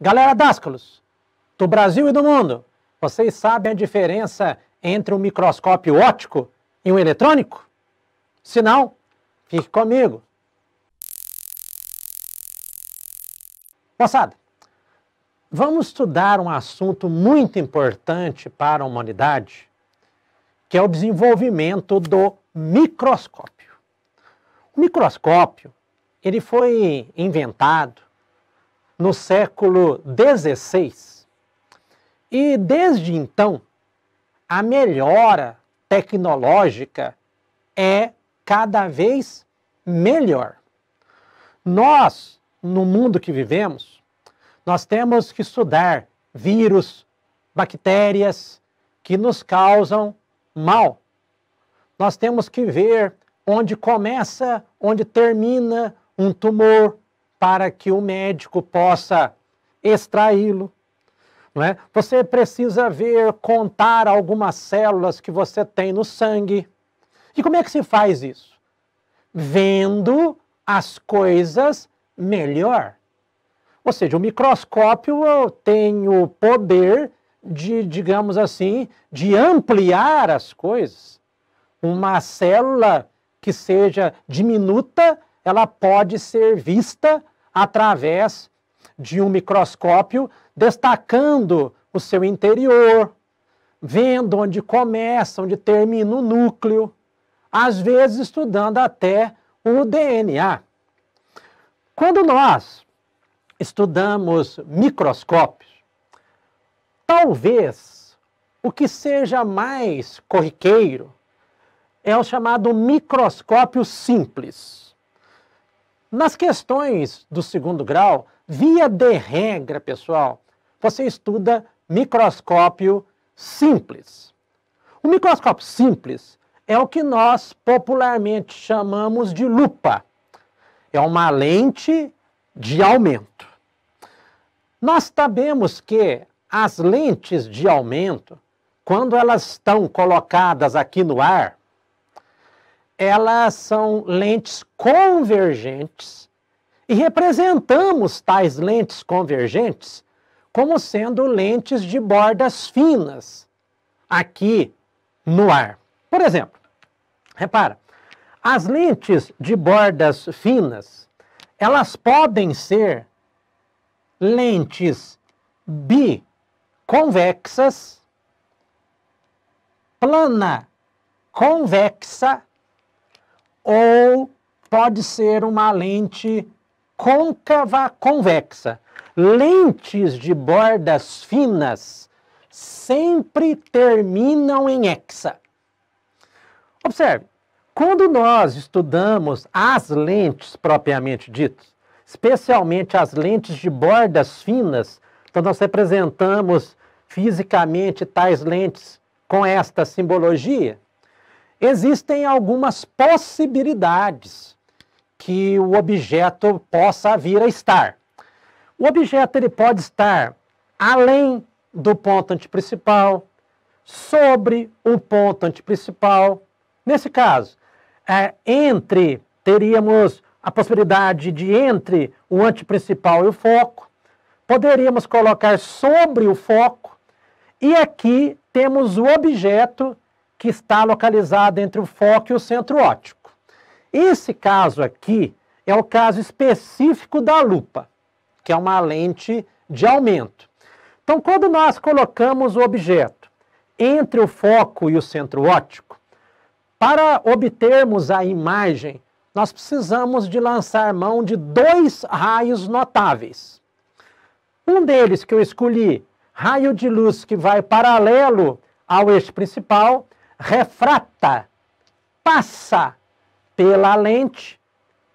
Galera Dáscalos, do Brasil e do mundo, vocês sabem a diferença entre um microscópio óptico e um eletrônico? Se não, fique comigo. Moçada, vamos estudar um assunto muito importante para a humanidade, que é o desenvolvimento do microscópio. O microscópio, ele foi inventado no século XVI. E desde então, a melhora tecnológica é cada vez melhor. Nós, no mundo que vivemos, nós temos que estudar vírus, bactérias que nos causam mal. Nós temos que ver onde começa, onde termina um tumor, para que o médico possa extraí-lo. É? Você precisa ver, contar algumas células que você tem no sangue. E como é que se faz isso? Vendo as coisas melhor. Ou seja, o microscópio tem o poder de, digamos assim, de ampliar as coisas. Uma célula que seja diminuta, ela pode ser vista através de um microscópio, destacando o seu interior, vendo onde começa, onde termina o núcleo, às vezes estudando até o DNA. Quando nós estudamos microscópios, talvez o que seja mais corriqueiro é o chamado microscópio simples. Nas questões do segundo grau, via de regra, pessoal, você estuda microscópio simples. O microscópio simples é o que nós popularmente chamamos de lupa. É uma lente de aumento. Nós sabemos que as lentes de aumento, quando elas estão colocadas aqui no ar, elas são lentes convergentes e representamos tais lentes convergentes como sendo lentes de bordas finas aqui no ar. Por exemplo, repara, as lentes de bordas finas, elas podem ser lentes biconvexas, plana convexa ou pode ser uma lente côncava convexa. Lentes de bordas finas sempre terminam em hexa. Observe, quando nós estudamos as lentes propriamente ditas, especialmente as lentes de bordas finas, então nós representamos fisicamente tais lentes com esta simbologia, existem algumas possibilidades que o objeto possa vir a estar. O objeto ele pode estar além do ponto antiprincipal, sobre o ponto antiprincipal. Nesse caso, é, entre, teríamos a possibilidade de entre o antiprincipal e o foco. Poderíamos colocar sobre o foco. E aqui temos o objeto que está localizada entre o foco e o centro óptico. Esse caso aqui é o caso específico da lupa, que é uma lente de aumento. Então, quando nós colocamos o objeto entre o foco e o centro óptico, para obtermos a imagem, nós precisamos de lançar mão de dois raios notáveis. Um deles que eu escolhi, raio de luz que vai paralelo ao eixo principal, refrata, passa pela lente,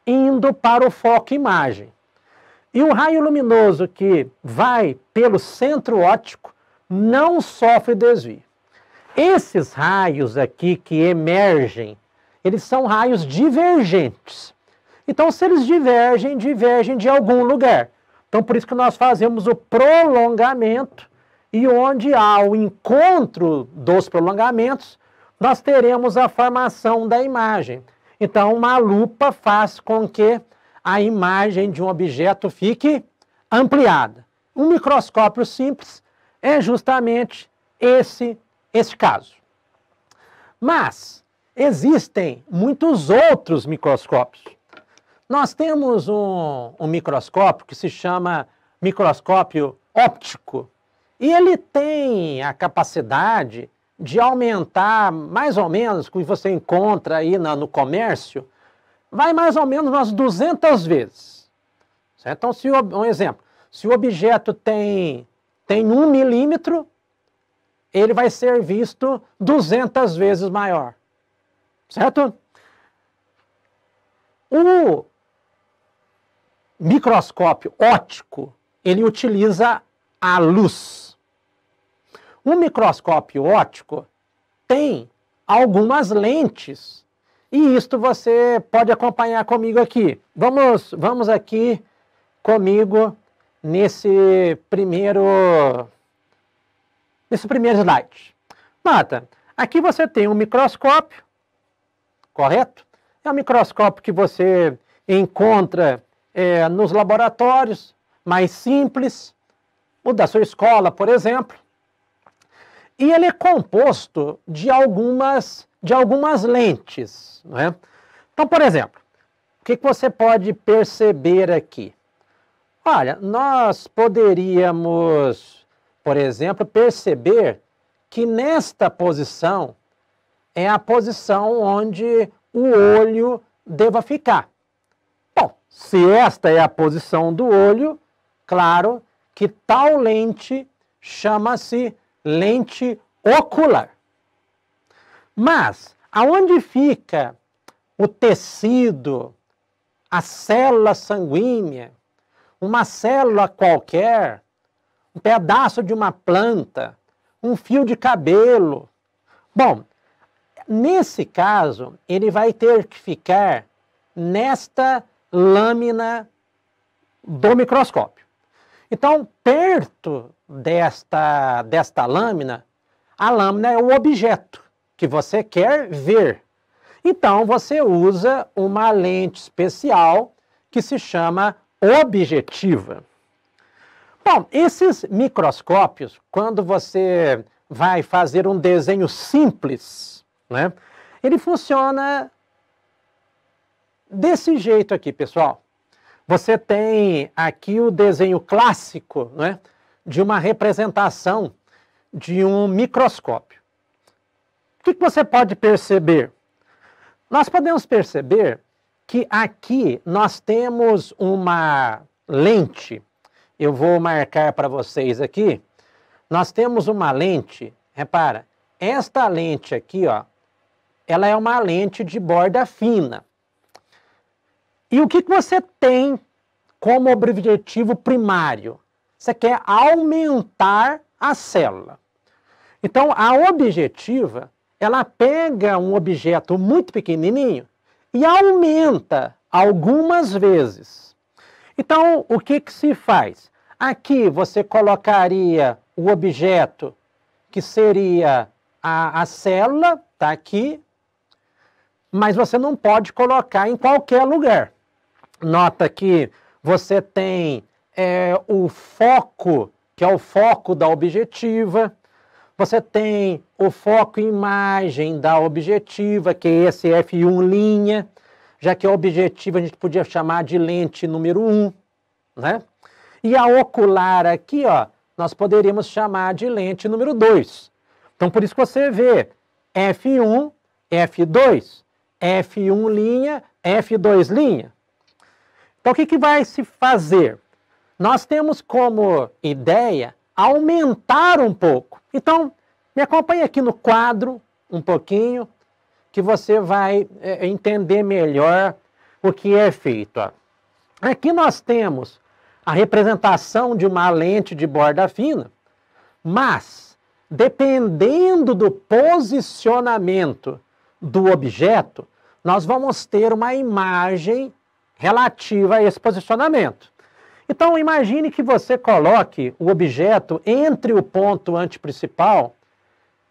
indo para o foco imagem. E o raio luminoso que vai pelo centro óptico não sofre desvio. Esses raios aqui que emergem, eles são raios divergentes. Então, se eles divergem, divergem de algum lugar. Então, por isso que nós fazemos o prolongamento e onde há o encontro dos prolongamentos, nós teremos a formação da imagem. Então, uma lupa faz com que a imagem de um objeto fique ampliada. um microscópio simples é justamente esse, esse caso. Mas existem muitos outros microscópios. Nós temos um, um microscópio que se chama microscópio óptico, e ele tem a capacidade de aumentar mais ou menos, que você encontra aí na, no comércio, vai mais ou menos umas 200 vezes. Certo? Então, se um exemplo, se o objeto tem, tem um milímetro, ele vai ser visto 200 vezes maior. Certo? O microscópio óptico, ele utiliza a luz. O microscópio óptico tem algumas lentes e isto você pode acompanhar comigo aqui. Vamos, vamos aqui comigo nesse primeiro nesse primeiro slide. Nota, aqui você tem um microscópio, correto? É um microscópio que você encontra é, nos laboratórios mais simples, o da sua escola, por exemplo. E ele é composto de algumas, de algumas lentes. Não é? Então, por exemplo, o que, que você pode perceber aqui? Olha, nós poderíamos, por exemplo, perceber que nesta posição é a posição onde o olho deva ficar. Bom, se esta é a posição do olho, claro que tal lente chama-se lente ocular. Mas aonde fica o tecido, a célula sanguínea, uma célula qualquer, um pedaço de uma planta, um fio de cabelo. Bom, nesse caso, ele vai ter que ficar nesta lâmina do microscópio. Então, perto desta, desta lâmina, a lâmina é o objeto que você quer ver. Então, você usa uma lente especial que se chama objetiva. Bom, esses microscópios, quando você vai fazer um desenho simples, né, ele funciona desse jeito aqui, pessoal. Você tem aqui o desenho clássico né, de uma representação de um microscópio. O que, você pode perceber? Nós podemos perceber que aqui nós temos uma lente, eu vou marcar para vocês aqui, nós temos uma lente, repara, esta lente aqui, ó, ela é uma lente de borda fina. E o que, que você tem como objetivo primário? Você quer aumentar a célula. Então, a objetiva, ela pega um objeto muito pequenininho e aumenta algumas vezes. Então, o que, que se faz? Aqui você colocaria o objeto que seria a, a célula, está aqui, mas você não pode colocar em qualquer lugar. Nota que você tem é, o foco, que é o foco da objetiva, você tem o foco imagem da objetiva, que é esse F1 linha, já que a objetiva a gente podia chamar de lente número 1, né? E a ocular aqui, ó, nós poderíamos chamar de lente número 2. Então, por isso que você vê F1, F2, F1 linha, F2 linha. Então, o que, que vai se fazer? Nós temos como ideia aumentar um pouco. Então, me acompanhe aqui no quadro um pouquinho, que você vai é, entender melhor o que é feito. Ó. Aqui nós temos a representação de uma lente de borda fina, mas dependendo do posicionamento do objeto, nós vamos ter uma imagem relativa a esse posicionamento. Então, imagine que você coloque o objeto entre o ponto antiprincipal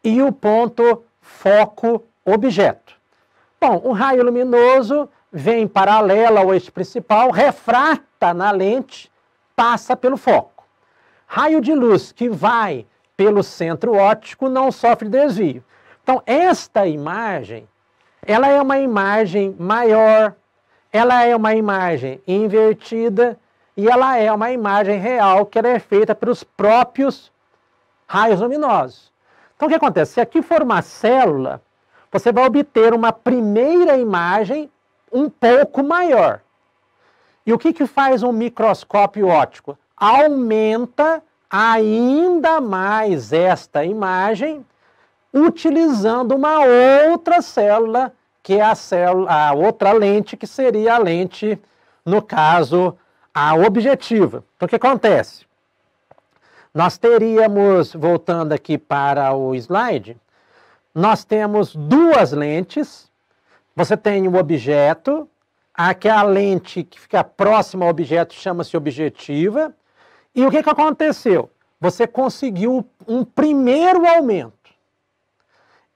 e o ponto foco objeto. Bom, o raio luminoso vem paralelo ao eixo principal, refrata na lente, passa pelo foco. raio de luz que vai pelo centro óptico não sofre desvio. Então, esta imagem, ela é uma imagem maior, ela é uma imagem invertida e ela é uma imagem real que ela é feita pelos próprios raios luminosos. Então, o que acontece? Se aqui for uma célula, você vai obter uma primeira imagem um pouco maior. E o que, que faz um microscópio óptico? Aumenta ainda mais esta imagem utilizando uma outra célula, que é a, célula, a outra lente, que seria a lente, no caso, a objetiva. Então, o que acontece? Nós teríamos, voltando aqui para o slide, nós temos duas lentes. Você tem o objeto, aqui a lente que fica próxima ao objeto chama-se objetiva. E o que, que aconteceu? Você conseguiu um primeiro aumento.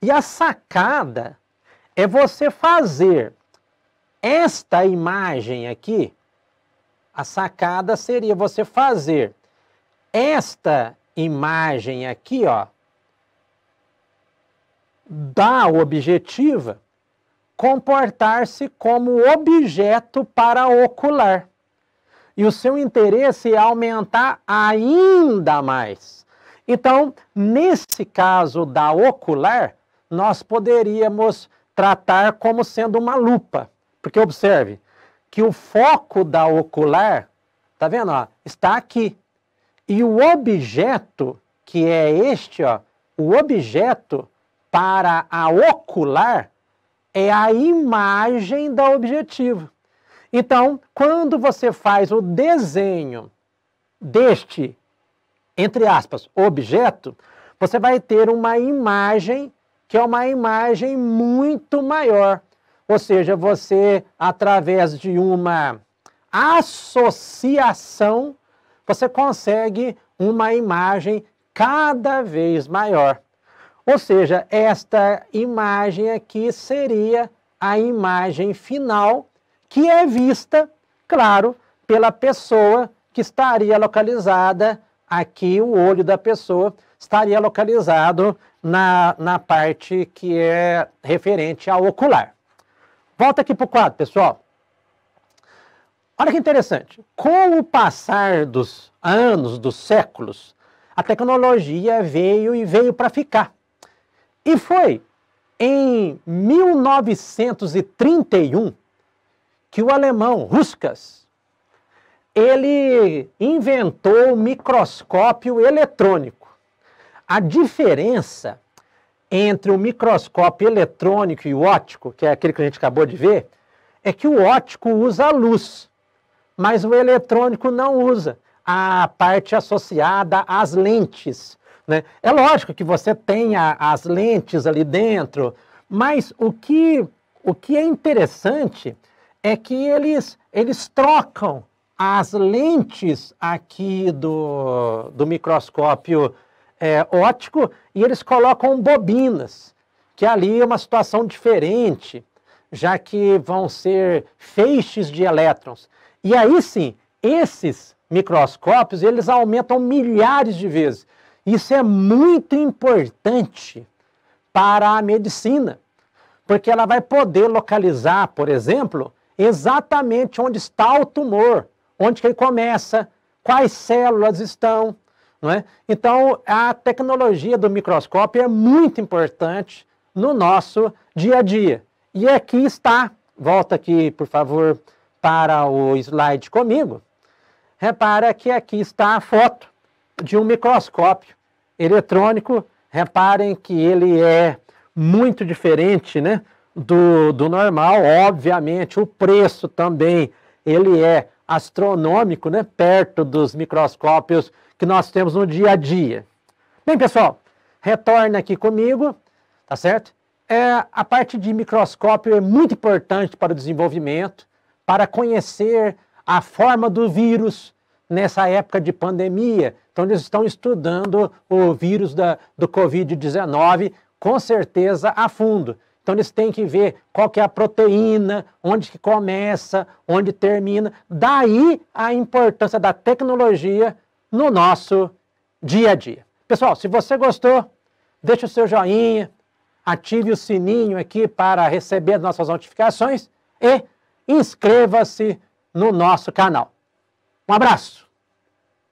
E a sacada é você fazer esta imagem aqui. A sacada seria você fazer esta imagem aqui, ó, da objetiva comportar-se como objeto para ocular. E o seu interesse é aumentar ainda mais. Então, nesse caso da ocular, nós poderíamos tratar como sendo uma lupa. Porque observe que o foco da ocular, tá vendo? Ó, está aqui. E o objeto, que é este, ó, o objeto para a ocular é a imagem da objetiva. Então, quando você faz o desenho deste, entre aspas, objeto, você vai ter uma imagem que é uma imagem muito maior. Ou seja, você, através de uma associação, você consegue uma imagem cada vez maior. Ou seja, esta imagem aqui seria a imagem final que é vista, claro, pela pessoa que estaria localizada aqui, o olho da pessoa estaria localizado na, na parte que é referente ao ocular. Volta aqui para o quadro, pessoal. Olha que interessante. Com o passar dos anos, dos séculos, a tecnologia veio e veio para ficar. E foi em 1931 que o alemão Ruskas ele inventou o microscópio eletrônico. A diferença entre o microscópio eletrônico e o óptico, que é aquele que a gente acabou de ver, é que o óptico usa a luz, mas o eletrônico não usa a parte associada às lentes. Né? É lógico que você tenha as lentes ali dentro, mas o que, o que é interessante é que eles, eles trocam as lentes aqui do, do microscópio é, óptico e eles colocam bobinas, que ali é uma situação diferente, já que vão ser feixes de elétrons. E aí sim, esses microscópios, eles aumentam milhares de vezes. Isso é muito importante para a medicina, porque ela vai poder localizar, por exemplo, exatamente onde está o tumor, onde que ele começa, quais células estão, é? Então, a tecnologia do microscópio é muito importante no nosso dia a dia. E aqui está, volta aqui, por favor, para o slide comigo. Repara que aqui está a foto de um microscópio eletrônico. Reparem que ele é muito diferente né, do, do normal. Obviamente, o preço também ele é astronômico, né, perto dos microscópios que nós temos no dia a dia. Bem, pessoal, retorna aqui comigo, tá certo? É, a parte de microscópio é muito importante para o desenvolvimento, para conhecer a forma do vírus nessa época de pandemia. Então, eles estão estudando o vírus da, do Covid-19 com certeza a fundo. Então eles têm que ver qual que é a proteína, onde que começa, onde termina. Daí a importância da tecnologia no nosso dia a dia. Pessoal, se você gostou, deixe o seu joinha, ative o sininho aqui para receber as nossas notificações e inscreva-se no nosso canal. Um abraço!